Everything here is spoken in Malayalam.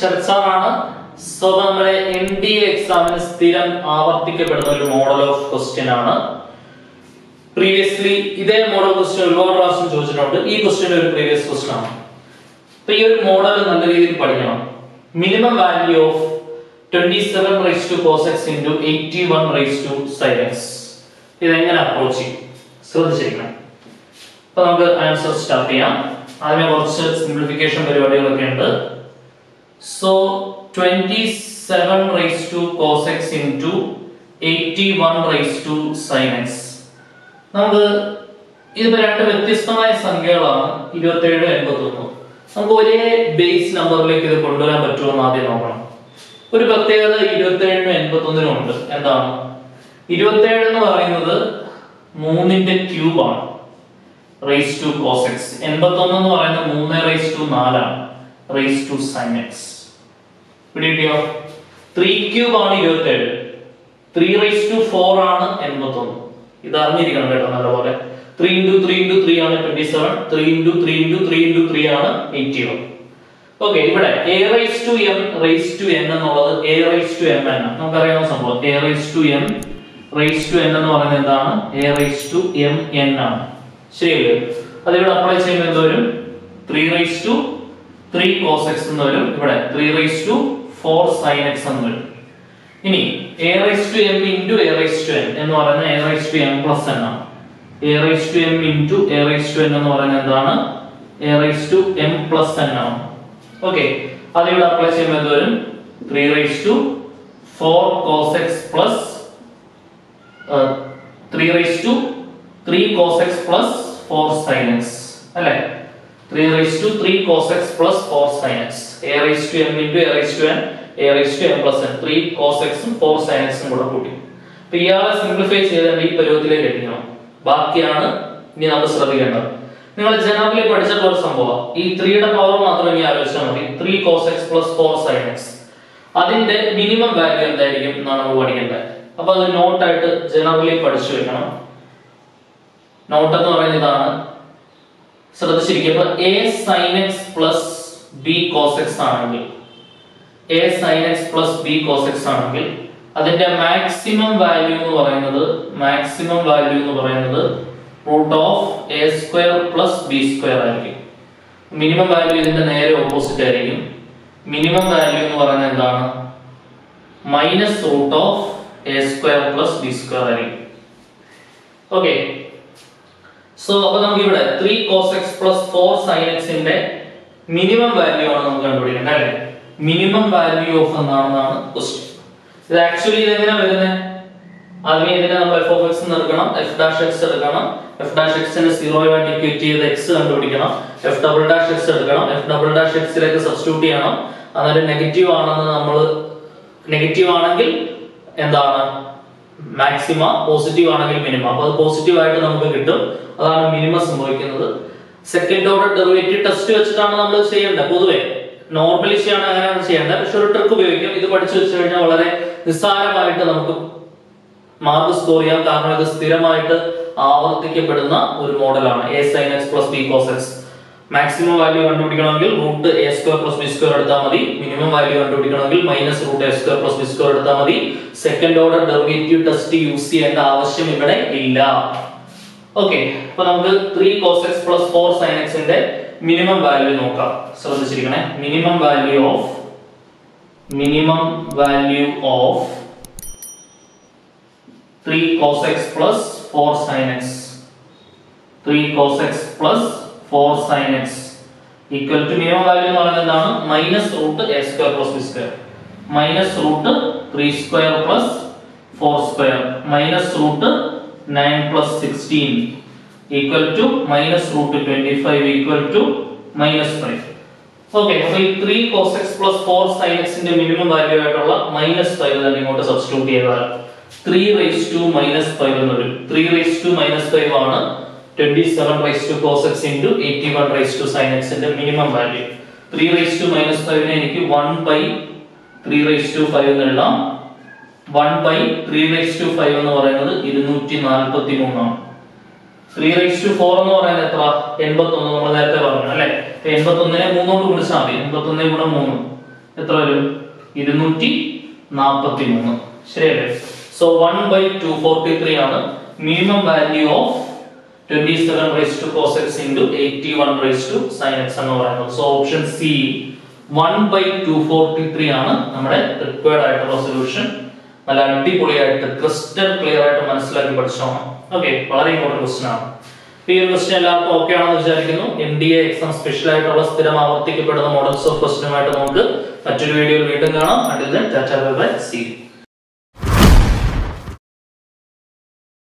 ശരത് സാറാണ്. സോ നമ്മുടെ എൻ ഡി എ എക്സാമിന് സ്ഥിരം ആവർത്തിക്കപ്പെടുന്ന ഒരു മോഡൽ ഓഫ് ക്വസ്റ്റ്യൻ ആണ്. പ്രീവിയസ്ലി ഇതേ മോഡൽ ക്വസ്റ്റ്യൻ ഒരുപാട് പ്രാവശ്യം ചോദിച്ചിട്ടുണ്ട്. ഈ ക്വസ്റ്റ്യൻ ഒരു പ്രീവിയസ് ക്വസ്റ്റ്യൻ ആണ്. അപ്പൊ ഈ ഒരു മോഡൽ നല്ല രീതിയിൽ പഠിക്കണം. Minimum value of twenty seven raise to cos X into eighty one raise to sine X ഇതെങ്ങനെ അപ്രോച്ച് ചെയ്യും? ശ്രദ്ധിച്ചിരിക്കണം. അപ്പൊ നമുക്ക് ആൻസർ സ്റ്റാർട്ട് ചെയ്യാം. അതിനെ കുറച്ച് സിംപ്ലിഫിക്കേഷൻ പരിപാടികളൊക്കെ ഉണ്ട്. Seven raise to cos X into eighty one raise to sine X നമുക്ക് ഇതിപ്പോ രണ്ട് വ്യത്യസ്തമായ സംഖ്യകളാണ്. ഇരുപത്തേഴ് എൺപത്തി ഒന്ന് നമുക്ക് ഒരേ ബേസ് നമ്പറിലേക്ക് ഇത് കൊണ്ടുവരാൻ പറ്റുമോ എന്ന് ആദ്യം നോക്കണം. ഒരു പ്രത്യേകത ഇരുപത്തേഴിനും എൺപത്തി ഒന്നിനും ഉണ്ട്. എന്താണ്? ഇരുപത്തേഴ് എന്ന് പറയുന്നത് മൂന്നിന്റെ ക്യൂബാണ് റേസ് ടു കോസ് എക്സ് എൺപത്തി ഒന്ന് എന്ന് പറയുന്നത് മൂന്ന് റേസ് ടു നാലാണ് റേസ് ടു സൈൻ പിടികിട്ടിയോ? ത്രീ ക്യൂബ് ആണ് ഇരുപത്തി ഏഴ് ത്രീ റൈസ് ടു ഫോർ ആണ് എൺപത്തി ഒന്ന് ഇത് അറിഞ്ഞിരിക്കണം കേട്ടോ നല്ലപോലെ. Three into three into three ആണ് twenty seven three into three into three into three ആണ് എയ്റ്റി വൺ ഓക്കെ ഇവിടെ A raise to M raise to N എന്നുള്ളത് A raise to M N നമുക്കറിയാവുന്ന സംഭവം. A raise to M raise to N എന്ന് പറയുന്നത് എന്താണ്? A raise to M N ആണ്. ശരിയല്ലേ? അതിവിടെ അപ്ലൈ ചെയ്യുമ്പോൾ എന്തോരും three raise to three cos X എന്ന് വരും. ഇവിടെ three raise to four sine X എന്ന് വരും ഇനി A raise to M into A raise to N എന്ന് പറയുന്നത് A raise to M plus N ആണ്. A raise to M into A raise to N എന്ന് പറയുന്നത് എന്താണ്? A raise to M plus N ആണ്. ഓക്കെ അതിവിടെ അപ്ലൈ ചെയ്യുമ്പോൾ എന്ത് വരും? Three raise to four cos X plus three raise to three cos X plus four sine X അല്ലേ? Three raise to three cos X plus four sine X A raise to M into A raise to N A raise to M plus N three cos എക്സും ഫോർ സൈൻ എക്സും കൂടെ കൂട്ടി. അപ്പൊ ഇയാളെ സിംപ്ലിഫൈ ചെയ്താൽ ഈ പരുവത്തിലേക്ക് എത്തിക്കണം. ബാക്കിയാണ് ഇനി നമ്മൾ ശ്രദ്ധിക്കേണ്ടത്. നിങ്ങൾ ജനറലി പഠിച്ചിട്ടുള്ള ഒരു സംഭവം. ഈ ത്രീയുടെ പവർ മാത്രം ഇനി ആലോചിച്ചാൽ മതി. Three cos X plus four sine X അതിന്റെ മിനിമം വാല്യൂ എന്തായിരിക്കും എന്നാണ് നമ്മൾ പഠിക്കേണ്ടത്. അപ്പൊ അത് നോട്ടായിട്ട് ജനറലി പഠിച്ചു വെക്കണം. നോട്ട് എന്ന് പറയുന്നത് ഇതാണ്. ശ്രദ്ധിച്ചിരിക്കുക a sine x plus b cos x ആണെങ്കിൽ അതിന്റെ മാക്സിമം വാല്യൂ എന്ന് പറയുന്നത് മാക്സിമം വാല്യൂ എന്ന് പറയുന്നത് root of a square plus b square ആയിരിക്കും. മിനിമം വാല്യൂ ഇതിന്റെ നേരെ ഓപ്പോസിറ്റ് ആയിരിക്കും. മിനിമം വാല്യൂ എന്ന് പറയുന്നത് എന്താണ്? Minus root of a square plus b square ആയിരിക്കും. ഓക്കെ സോ അപ്പൊ നമുക്ക് ഇവിടെ three cos x plus four sine എക്സിന്റെ മിനിമം വാല്യൂ ആണ് നമുക്ക് കണ്ടുപിടിക്കേണ്ടത് അല്ലെ? മിനിമം വാല്യൂ ഓഫ് എന്നാണെന്നാണ് ക്വസ്റ്റ്യൻ ഇത് ആക്ച്വലി എങ്ങനെയാ വരുന്നത് ആദ്യമേ ഇതിനെ നമ്മൾ എഫ് ഓഫ് എക്സ് എടുക്കണം എഫ് ഡാഷ് എക്സ് എടുക്കണം എഫ് ഡാഷ് എക്സിന് സീറോയുമായിട്ട് ഇക്വേറ്റ് ചെയ്ത് എക്സ് കണ്ടുപിടിക്കണം എഫ് ഡബിൾ ഡാഷ് എക്സ് എടുക്കണം എഫ് ഡബിൾ ഡാഷ് എക്സിലേക്ക് സബ്സ്റ്റിറ്റ്യൂട്ട് ചെയ്യണം. അന്നേരം നെഗറ്റീവ് ആണെന്ന് നമ്മൾ നെഗറ്റീവ് ആണെങ്കിൽ എന്താണ്? മാക്സിമ പോസിറ്റീവ് ആണെങ്കിൽ മിനിമം അപ്പൊ അത് പോസിറ്റീവ് ആയിട്ട് നമുക്ക് കിട്ടും. അതാണ് മിനിമം സംഭവിക്കുന്നത്. സെക്കൻഡ് ഓർഡർ ഡെറിവേറ്റീവ് ടെസ്റ്റ് വെച്ചിട്ടാണ് നമ്മൾ ചെയ്യേണ്ടത്. പൊതുവെ നോർമലി ചെയ്യാണ് അങ്ങനെയാണ് ചെയ്യേണ്ടത്. പക്ഷെ ഒരു ട്രിക്ക് ഉപയോഗിക്കും. ഇത് പഠിച്ചു വെച്ച് കഴിഞ്ഞാൽ വളരെ നിസ്സാരമായിട്ട് നമുക്ക് മാർക്ക് സ്കോർ ചെയ്യാം. കാരണം ഇത് സ്ഥിരമായിട്ട് ആവർത്തിക്കപ്പെടുന്ന ഒരു മോഡലാണ് a sine x plus b cos x maximum value കണ്ടുപിടിക്കണമെങ്കിൽ root a square plus b square എടുത്താൽ മതി. Minimum value കണ്ടുപിടിക്കണമെങ്കിൽ minus root a square plus b square എടുത്താൽ മതി. Second order derivative test use ചെയ്യേണ്ട ആവശ്യം ഇവിടെ ഇല്ല. ഓക്കെ അപ്പൊ നമുക്ക് three cos x plus four sine എക്സിന്റെ മിനിമം വാല്യൂ നോക്കാം. ശ്രദ്ധിച്ചിരിക്കണേ. Minimum value of minimum value of three cos x plus four sine x three cos x plus four sine x equal to minimum value എന്ന് പറയുന്നത് എന്താണ്? Minus root a square plus b square minus root three square plus four square minus root nine plus sixteen equal to minus root twenty five equal to minus five okay അപ്പൊ ഈ three cos x plus four sine എക്സിന്റെ മിനിമം വാല്യൂ ആയിട്ടുള്ള മൈനസ് ഫൈവ് തന്നെ ഇങ്ങോട്ട് സബ്സ്റ്റിറ്റ്യൂട്ട് ചെയ്താൽ three raise to minus five എന്ന് വരും three raise to minus five ആണ് twenty seven raise to cos x into eighty one raise to sine എക്സിന്റെ minimum value three raise to minus നെ എനിക്ക് one by three raise to five എന്ന് എഴുതാം. One by three raise to എന്ന് പറയുന്നത് 243 ആണ് 3 raised to 4 എന്ന് പറയുന്നത് എത്ര? എൺപത്തി ഒന്ന് നമ്മൾ നേരത്തെ പറഞ്ഞു അല്ലേ? 81 നെ 3 കൊണ്ട് ഗുണിച്ചാൽ മതി. എൺപത്തി ഒന്നേ ഗുണം മൂന്ന്. എത്ര വരും? ഇരുന്നൂറ്റി നാൽപ്പത്തി മൂന്ന് ശരിയല്ലേ? So one by two forty three ആണ് minimum value of twenty seven raise to cos x into eighty one raise to sine x എന്ന് പറയുന്നത്. So option by two forty three ആണ് നമ്മുടെ റിക്വയർഡ് ആയിട്ടുള്ള സൊല്യൂഷൻ നല്ല അടിപൊളിയായിട്ട് ക്രിസ്റ്റൽ ക്ലിയർ ആയിട്ട് മനസ്സിലാക്കി പഠിച്ചോണം. ഓക്കെ വളരെ ഇമ്പോർട്ടന്റ് ക്വസ്റ്റൻ ആണ്. ഈ ഒരു ക്വസ്റ്റൻ എല്ലാവർക്കും ഓക്കെ ആണെന്ന് വിചാരിക്കുന്നു. N D A exam special ആയിട്ടുള്ള സ്ഥിരം ആവർത്തിക്കപ്പെടുന്ന മോഡൽസ് ഓഫ് ക്വസ്റ്റനുമായിട്ട് നമുക്ക് മറ്റൊരു വീഡിയോയിൽ വീണ്ടും കാണാം. Until then tata bye bye see